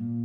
you